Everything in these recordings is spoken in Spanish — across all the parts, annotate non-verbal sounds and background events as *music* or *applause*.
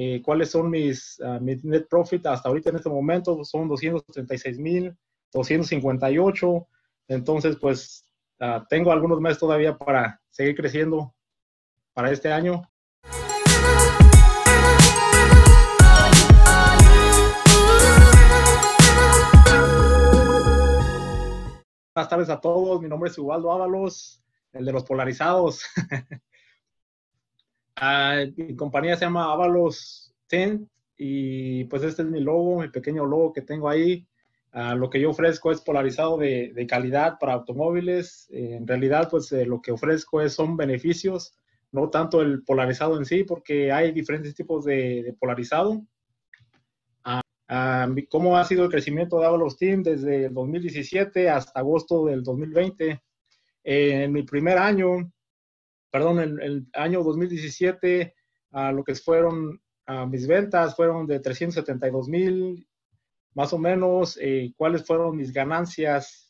eh, cuáles son mis, uh, net profit hasta ahorita en este momento, son 236 mil, 258. Entonces, pues uh, tengo algunos meses todavía para seguir creciendo para este año. Buenas tardes a todos, mi nombre es Ubaldo Ábalos, el de los polarizados. *laughs* Ah, mi compañía se llama Ábalos Tint y pues este es mi logo, mi pequeño logo que tengo ahí. Ah, lo que yo ofrezco es polarizado de, de calidad para automóviles. en realidad, pues eh, lo que ofrezco es, son beneficios, no tanto el polarizado en sí, porque hay diferentes tipos de, de polarizado. Ah, ¿Cómo ha sido el crecimiento de Avalos Team desde el 2017 hasta agosto del 2020? en mi primer año, perdón, en el año 2017, a lo que fueron mis ventas fueron de 372 mil, más o menos. Eh, ¿Cuáles fueron mis ganancias?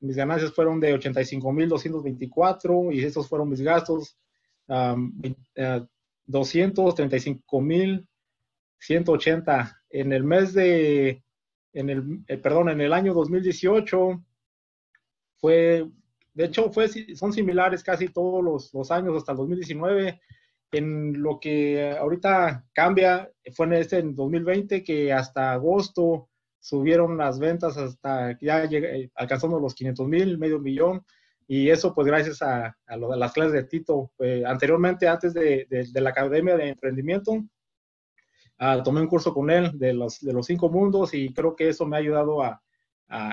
mis ganancias fueron de 85 mil 224 y estos fueron mis gastos, 235 mil 180. En el mes de, en el, eh, perdón, en el año 2018 fue, de hecho, fue, son similares casi todos los, años hasta el 2019. En lo que ahorita cambia fue en este en 2020 que hasta agosto subieron las ventas hasta ya llegué, alcanzando los 500 mil, medio millón. Y eso pues gracias a, las clases de Tito. Eh, anteriormente, antes de, la Academia de Emprendimiento, uh, tomé un curso con él de los, cinco mundos y creo que eso me ha ayudado a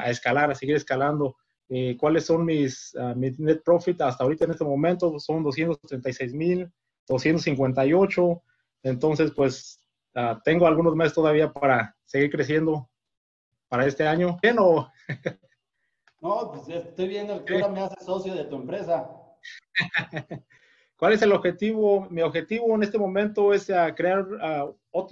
escalar, a seguir escalando. Eh, ¿Cuáles son mis, uh, mis, net profit hasta ahorita en este momento? Son 236 mil, 258. Entonces, pues uh, tengo algunos meses todavía para seguir creciendo para este año. ¿Bien o? *laughs* no, pues estoy viendo que ahora me haces socio de tu empresa. *laughs* ¿Cuál es el objetivo? Mi objetivo en este momento es uh, crear,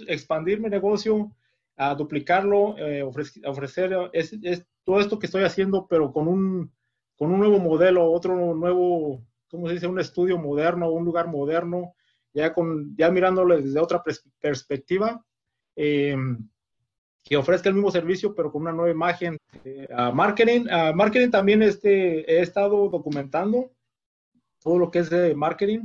expandir mi negocio, a duplicarlo, eh, ofrecer, ofrecer es, es, todo esto que estoy haciendo, pero con un, con un nuevo modelo, otro nuevo, ¿cómo se dice? Un estudio moderno, un lugar moderno, ya, con, ya mirándolo desde otra perspectiva, eh, que ofrezca el mismo servicio, pero con una nueva imagen. Eh, marketing, marketing también este, he estado documentando todo lo que es de marketing.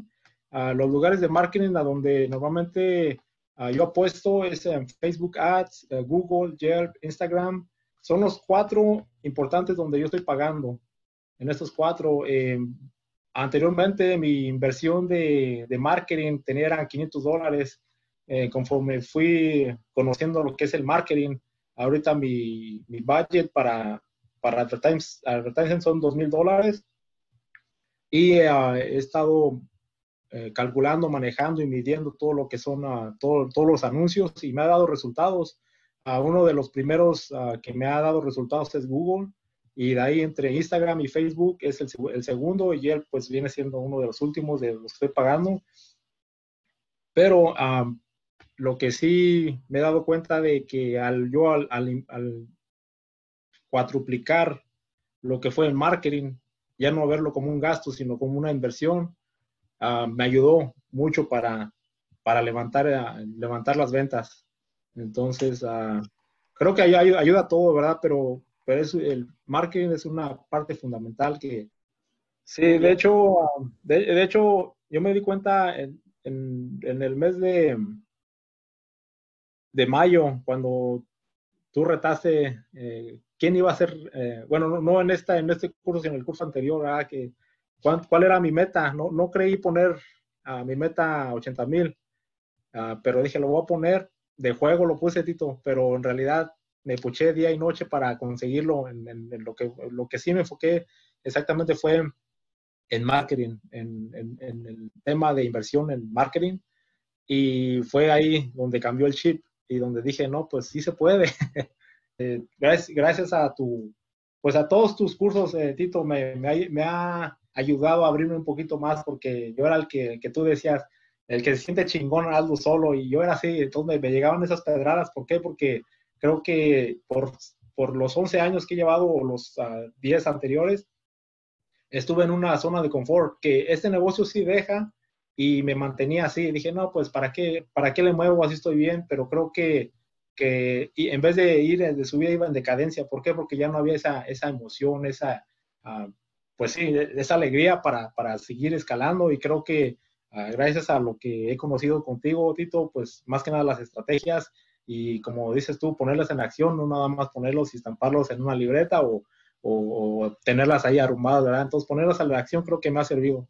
Uh, los lugares de marketing a donde normalmente uh, yo apuesto es en Facebook Ads, uh, Google, Yelp, Instagram. Son los cuatro importantes donde yo estoy pagando. En estos cuatro, eh, anteriormente mi inversión de, de, marketing tenía 500 dólares. Eh, conforme fui conociendo lo que es el marketing, ahorita mi, mi budget para, para advertising son 2 mil dólares y uh, he estado eh, calculando, manejando y midiendo todo lo que son uh, todo, todos los anuncios y me ha dado resultados. Uh, uno de los primeros que me ha dado resultados es Google y de ahí entre Instagram y Facebook es el, segundo y él pues viene siendo uno de los últimos de los que estoy pagando. Pero lo que sí me he dado cuenta de que al yo al, al, al cuatruplicar lo que fue el marketing ya no verlo como un gasto, sino como una inversión, uh, me ayudó mucho para, para levantar, levantar las ventas. Entonces, uh, creo que ayuda, ayuda, a todo, ¿verdad? Pero, pero es, el marketing es una parte fundamental que... Sí, de hecho, de, de hecho yo me di cuenta en, en, el mes de, de mayo, cuando tú retaste eh, quién iba a ser, eh, bueno, no, no, en, esta, en este curso, sino en el curso anterior, ¿verdad? Que, ¿cuál, ¿cuál, era mi meta? No, no creí poner a mi meta 80 mil, uh, pero dije, lo voy a poner, de juego lo puse, Tito, pero en realidad me puché día y noche para conseguirlo. En, lo, que, lo que sí me enfoqué exactamente fue en marketing, en, en el tema de inversión en marketing, y fue ahí donde cambió el chip y donde dije, no, pues sí se puede. *laughs* Eh, gracias, gracias, a tu, pues a todos tus cursos, eh, Tito, me, me, me, ha, ayudado a abrirme un poquito más porque yo era el que, que tú decías, el que se siente chingón algo solo y yo era así, entonces me, llegaban esas pedradas, ¿por qué? Porque creo que por, por los 11 años que he llevado o los uh, ah, 10 anteriores, estuve en una zona de confort, que este negocio sí deja, y me mantenía así. Dije, no, pues, ¿para qué, ¿para qué le muevo? Así estoy bien, pero creo que, que y en vez de ir de su vida iba en decadencia. ¿Por qué? Porque ya no había esa, esa emoción, esa, uh, pues sí, esa alegría para, para seguir escalando y creo que gracias a lo que he conocido contigo, Tito, pues más que nada las estrategias y como dices tú, ponerlas en acción, no nada más ponerlos y estamparlos en una libreta o, o, o tenerlas ahí arrumadas, ¿verdad? Entonces ponerlas a la acción creo que me ha servido.